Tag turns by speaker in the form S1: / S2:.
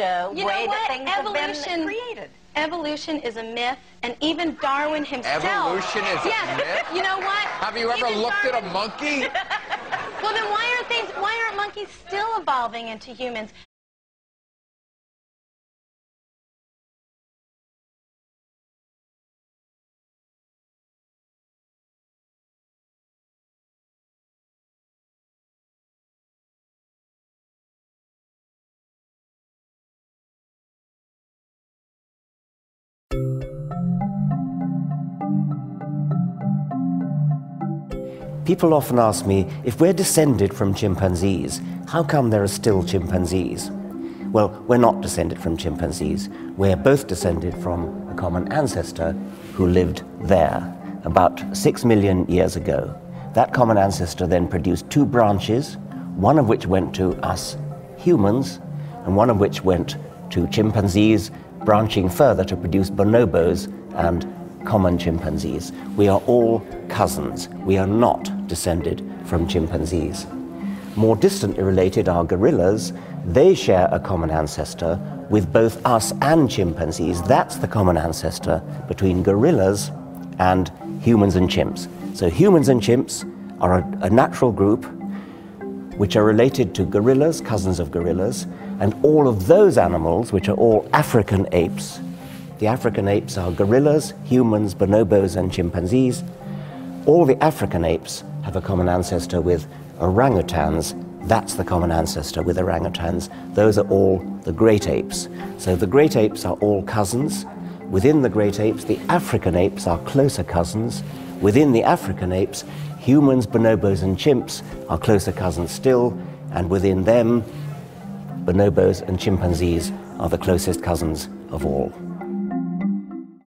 S1: uh,
S2: You know
S1: way that
S2: what?
S1: things have
S2: Evolution-
S1: been created.
S2: Evolution is a myth, and even Darwin himself.
S3: Evolution is a
S2: yes.
S3: myth?
S2: You know what?
S3: Have you ever
S2: Even
S3: looked at a monkey?
S2: Well, then why aren't they? Why aren't monkeys still evolving into humans?
S4: People often ask me if we're descended from chimpanzees, how come there are still chimpanzees? Well, we're not descended from chimpanzees. We're both descended from a common ancestor who lived there about six million years ago. That common ancestor then produced two branches, one of which went to us humans, and one of which went to chimpanzees, branching further to produce bonobos and common chimpanzees. We are all cousins. We are not descended from chimpanzees. More distantly related are gorillas. They share a common ancestor with both us and chimpanzees. That's the common ancestor between gorillas and humans and chimps. So humans and chimps are a, a natural group which are related to gorillas, cousins of gorillas, and all of those animals, which are all African apes. The African apes are gorillas, humans, bonobos, and chimpanzees. All the African apes have a common ancestor with orangutans. That's the common ancestor with orangutans. Those are all the great apes. So the great apes are all cousins. Within the great apes, the African apes are closer cousins. Within the African apes, humans, bonobos, and chimps are closer cousins still. And within them, bonobos and chimpanzees are the closest cousins of all.